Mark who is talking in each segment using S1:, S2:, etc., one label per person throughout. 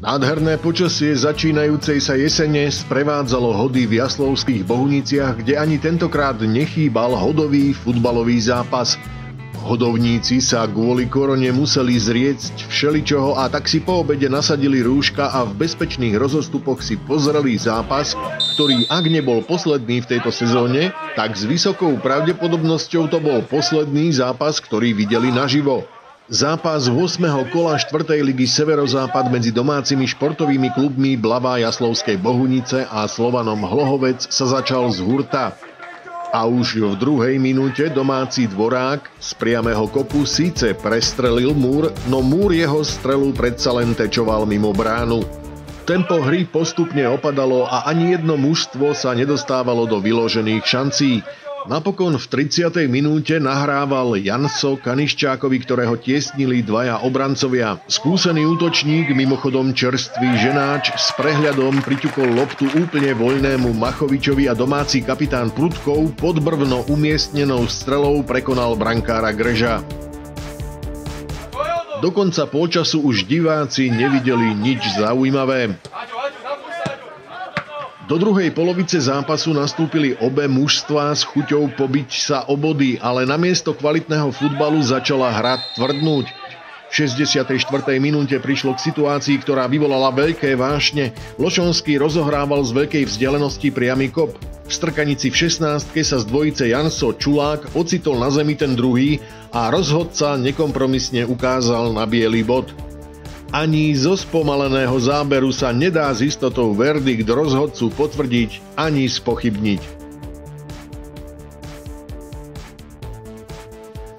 S1: Nádherné počasie začínajúcej sa jesene sprevádzalo hody v Jaslovských Bohuniciach, kde ani tentokrát nechýbal hodový futbalový zápas. Hodovníci sa kvôli korone museli zriecť všeličoho a tak si po obede nasadili rúška a v bezpečných rozostupoch si pozreli zápas, ktorý ak nebol posledný v tejto sezóne, tak s vysokou pravdepodobnosťou to bol posledný zápas, ktorý videli naživo. Zápas 8. kola 4. ligy Severozápad medzi domácimi športovými klubmi Blavá Jaslovskej Bohunice a Slovanom Hlohovec sa začal z hurta. A už v druhej minúte domáci dvorák z priamého kopu síce prestrelil múr, no múr jeho strelu predsa len tečoval mimo bránu. Tempo hry postupne opadalo a ani jedno mužstvo sa nedostávalo do vyložených šancí. Napokon v 30. minúte nahrával Janso Kaniščákovi, ktorého tiesnili dvaja obrancovia. Skúsený útočník, mimochodom čerstvý ženáč, s prehľadom priťukol loptu úplne voľnému Machovičovi a domáci kapitán Prudkov pod brvno umiestnenou strelou prekonal brankára Greža. Do konca polčasu už diváci nevideli nič zaujímavé. Do druhej polovice zápasu nastúpili obe mužstvá s chuťou pobiť sa o body, ale namiesto kvalitného futbalu začala hra tvrdnúť. V 64. minúte prišlo k situácii, ktorá vyvolala veľké vášne. Lošonský rozohrával z veľkej vzdialenosti priamy kop. V strkanici v 16. sa z dvojice Janso Čulák ocitol na zemi ten druhý a rozhodca nekompromisne ukázal na biely bod. Ani zo spomaleného záberu sa nedá s istotou verdikt rozhodcu potvrdiť ani spochybniť.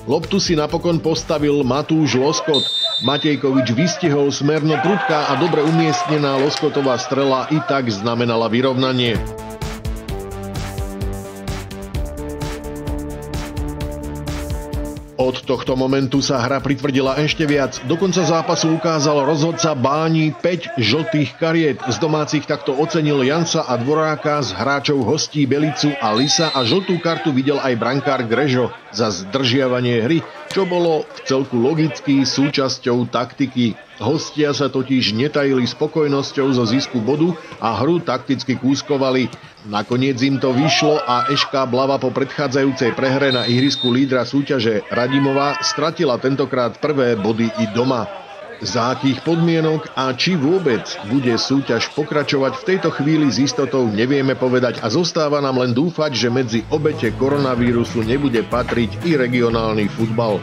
S1: Loptu si napokon postavil Matúš Loskot. Matejkovič vystihol smerno prudká a dobre umiestnená Loskotová strela i tak znamenala vyrovnanie. Od tohto momentu sa hra pritvrdila ešte viac. Do konca zápasu ukázal rozhodca Báni 5 žltých kariet. Z domácich takto ocenil Jansa a Dvoráka, z hráčov hostí Belicu a Lisa a žltú kartu videl aj brankár Grežo za zdržiavanie hry, čo bolo v celku logicky súčasťou taktiky. Hostia sa totiž netajili spokojnosťou zo zisku bodu a hru takticky kúskovali. Nakoniec im to vyšlo a Eška Blava po predchádzajúcej prehre na ihrisku lídra súťaže Radimová stratila tentokrát prvé body i doma. Za akých podmienok a či vôbec bude súťaž pokračovať v tejto chvíli s istotou nevieme povedať a zostáva nám len dúfať, že medzi obete koronavírusu nebude patriť i regionálny futbal.